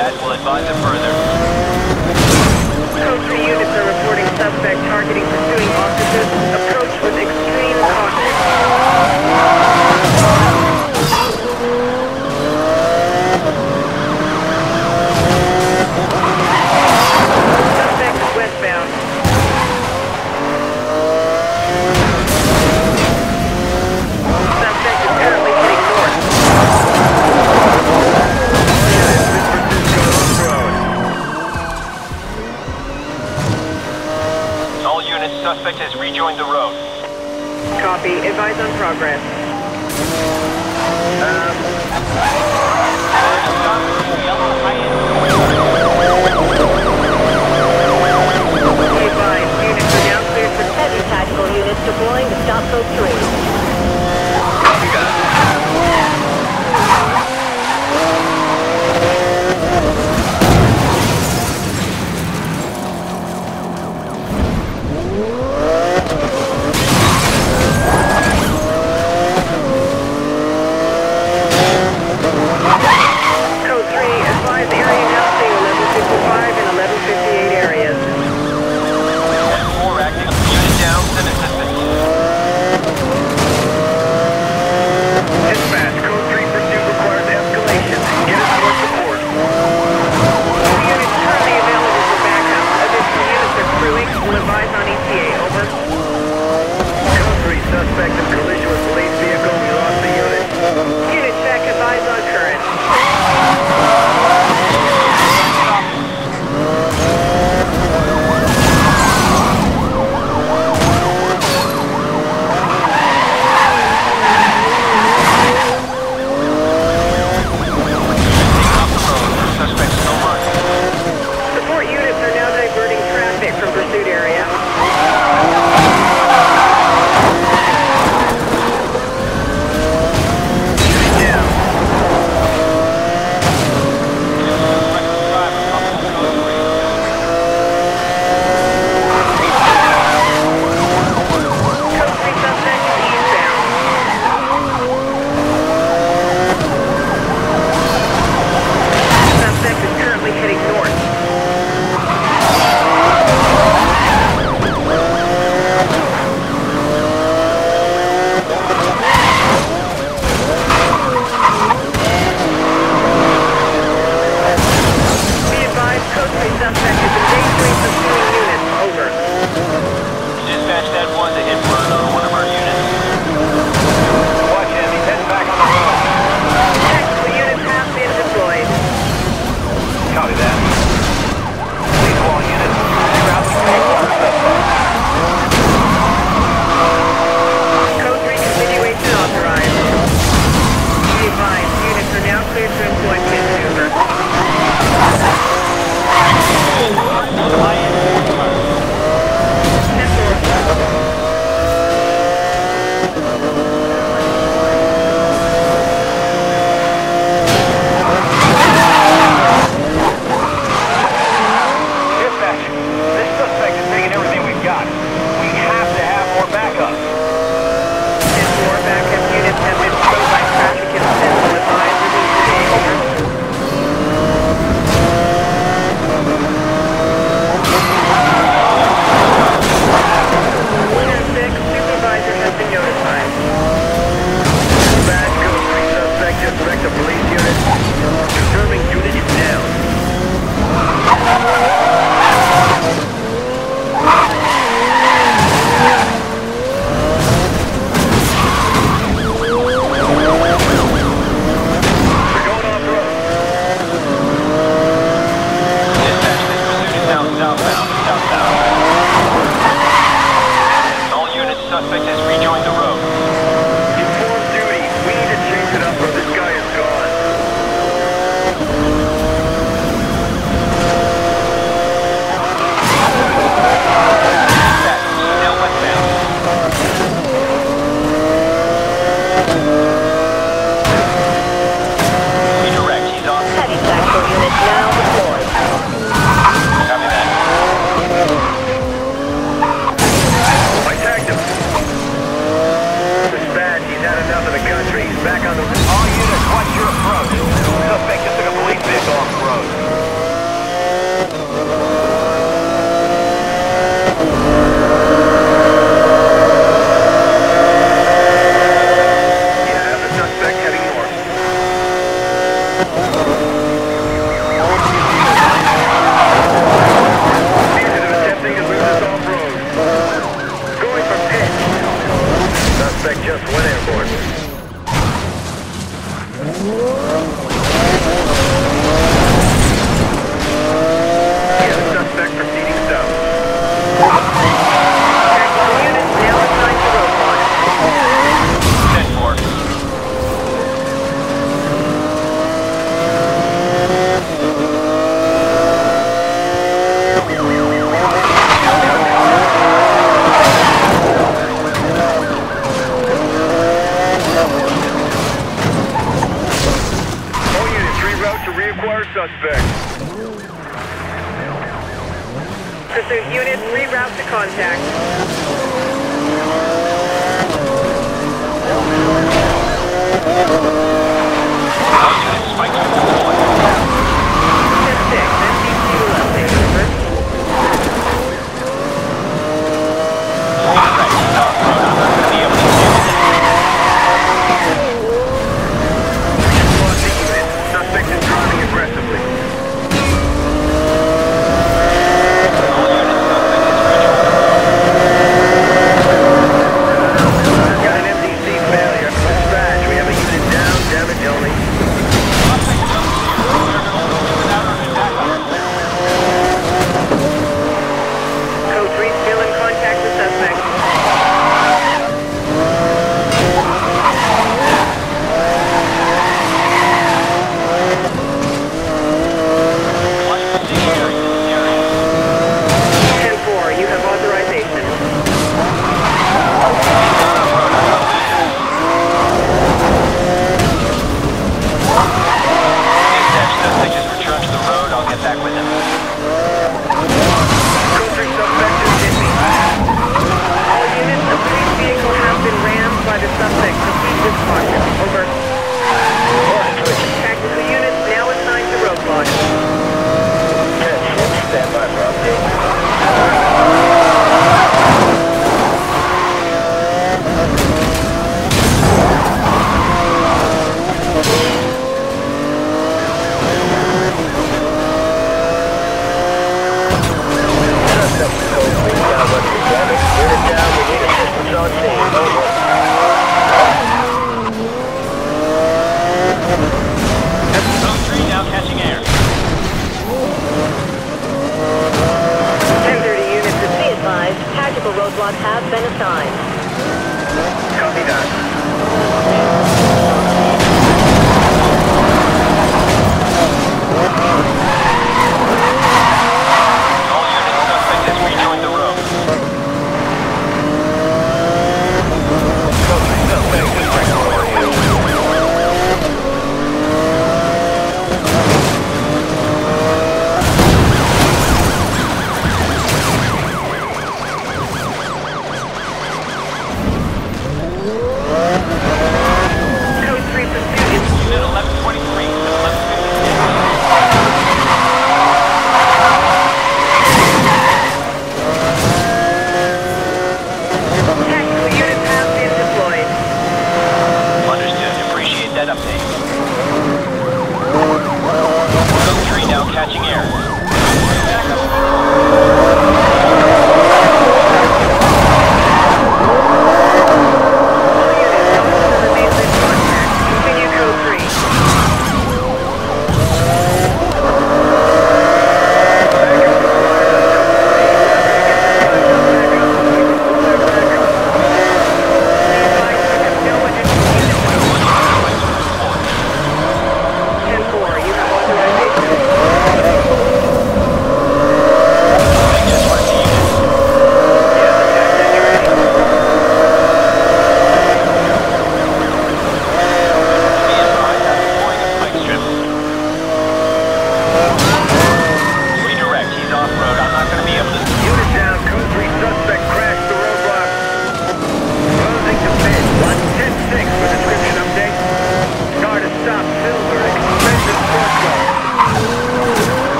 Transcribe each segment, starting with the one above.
ahead. We'll advise it further. Code 3 units are reporting suspect targeting pursuing officers. Suspect has rejoined the road. Copy. Advise on progress. Um, Be advised, units are now cleared for Heavy tactical units deploying to stop code 3.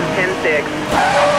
110.6.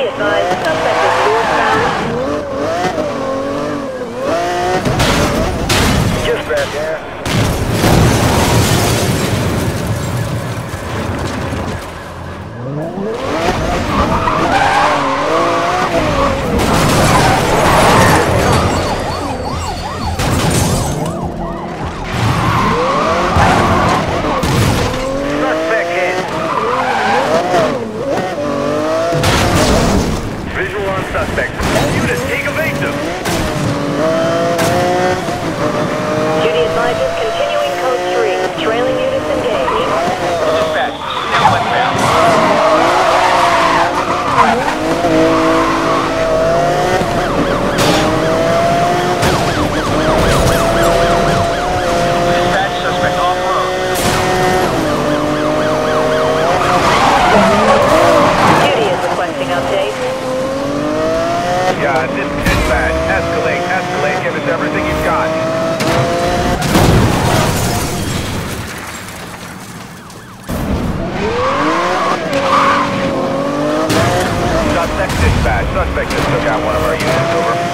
Be suspect just took out one of our units, over.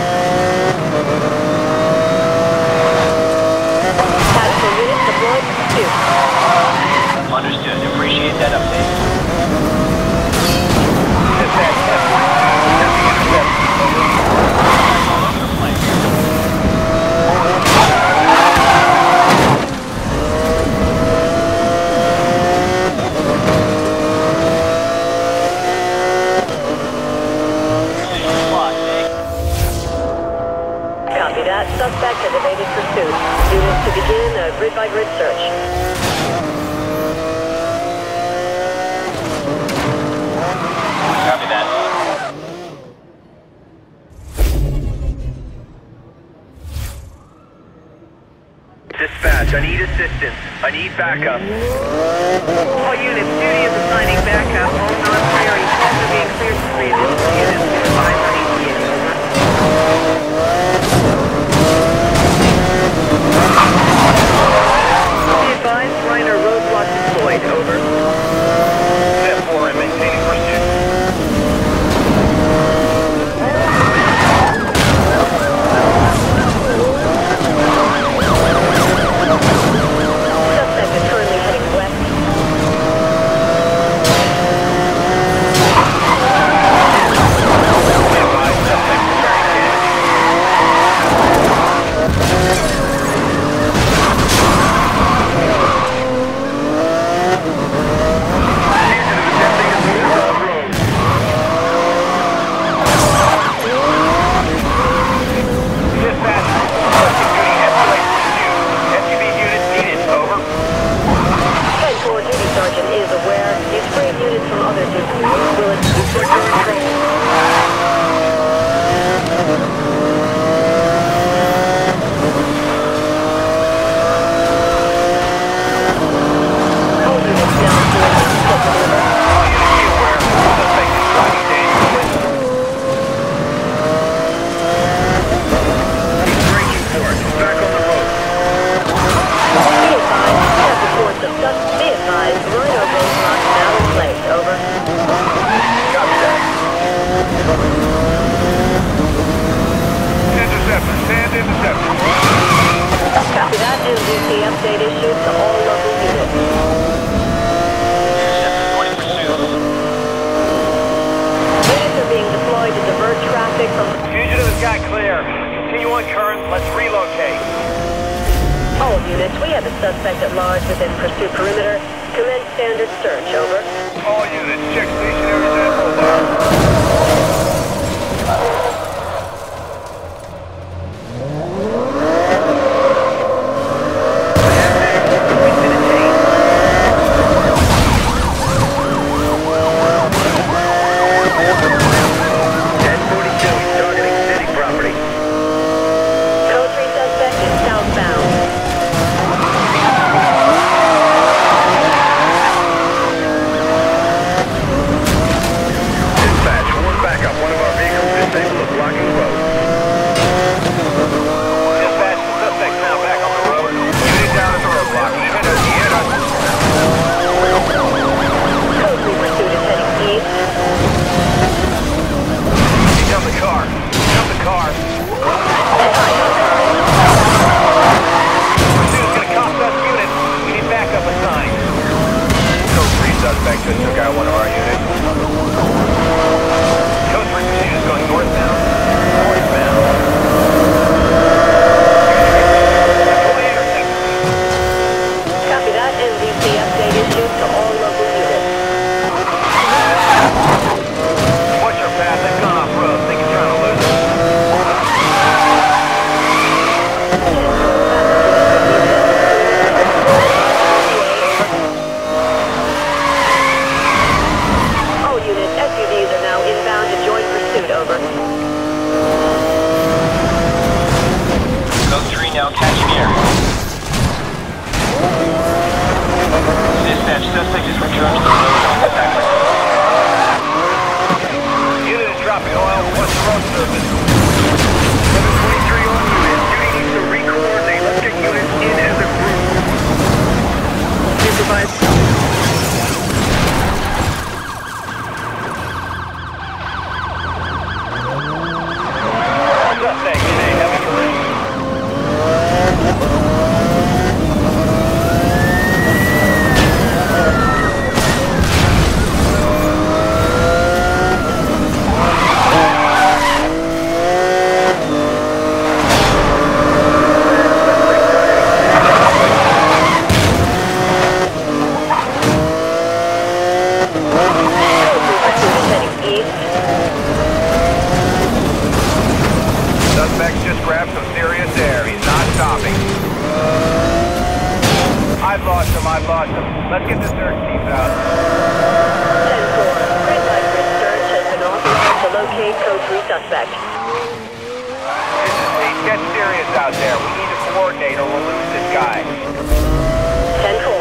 coordinator will lose this guy. 10-4.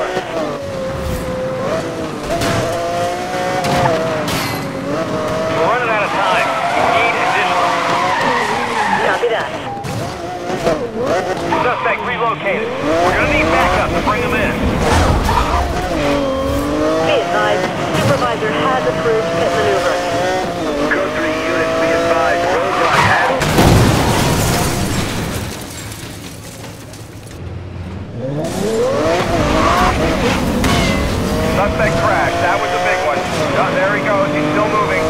We're running out of time. Need additional. Copy that. Suspect relocated. We're gonna need backup to bring him in. Be advised, Supervisor has approved pit maneuver. suspect crashed. That was a big one. Oh, there he goes. He's still moving.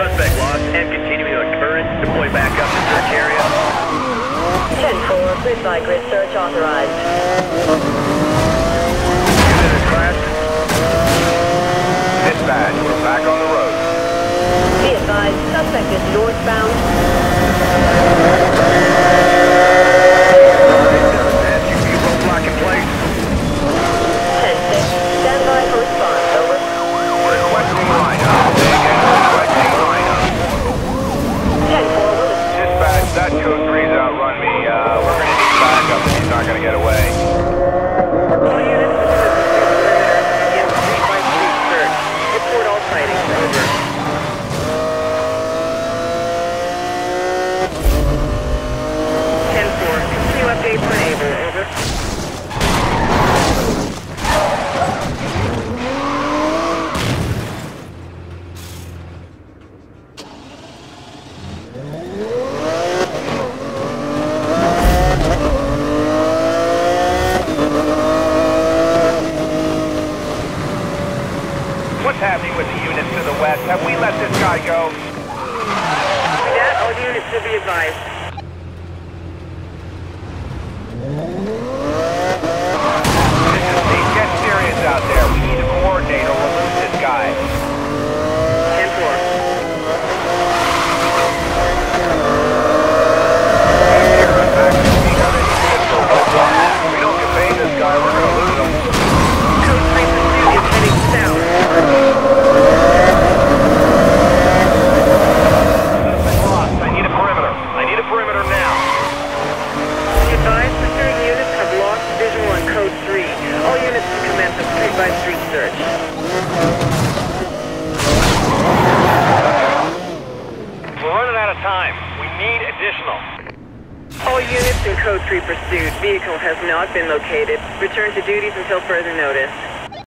Suspect lost and continuing on current. Deploy backup to search area. 10-4, grid by grid search authorized. Unit crashed. Dispatch, we're back on the road. Be advised, suspect is northbound.